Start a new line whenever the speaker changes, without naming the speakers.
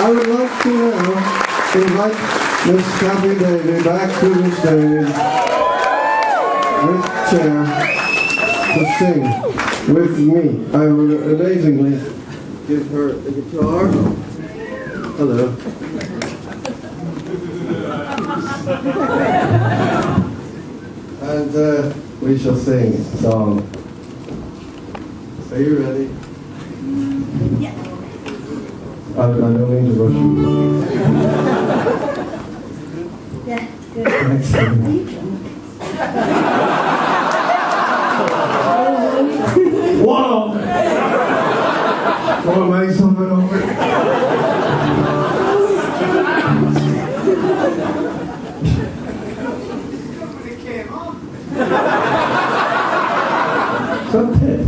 I would like to now invite Miss Cathy Davey back to the stage with chair to sing with me. I will amazingly give her the guitar. Hello. and uh, we shall sing a song. Are you ready? I, don't mean to rush you.
yeah, good.
Excellent. Are. Something.